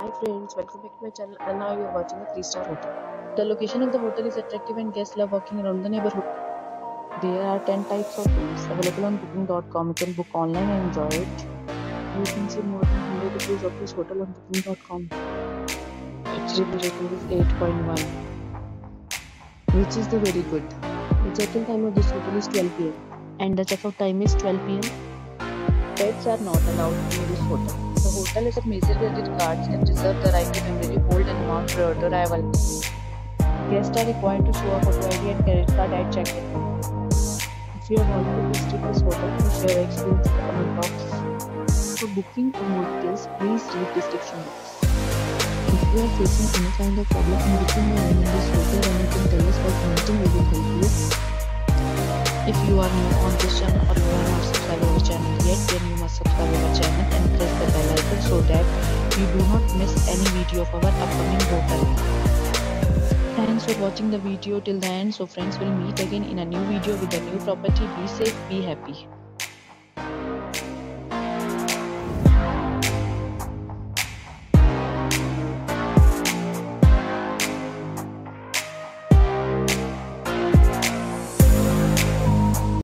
Hi friends, welcome back to my channel and now you are watching a 3-star hotel. The location of the hotel is attractive and guests love walking around the neighborhood. There are 10 types of rooms available on booking.com. You can book online and enjoy it. You can see more than 100 reviews of this hotel on booking.com. Its review rating is 8.1 which is the very good. The check-in time of this hotel is 12 pm and the check-out time is 12 pm. Pets are not allowed in this hotel. The hotel accepts major credit cards and reserve the right to temporarily hold an amount prior to arrival. Guests are required to show a photo ID and credit card at check-in. If you have already visited this hotel, please share your experience in the comment box. For booking or more details, please read description box. If you are facing any kind of problem in booking room in this hotel, then you can tell us by commenting. We will help you. If you are new on this channel or you are not subscribed our channel yet, then you must subscribe you do not miss any video of our upcoming hotel. Thanks for watching the video till the end. So friends will meet again in a new video with a new property. Be safe, be happy.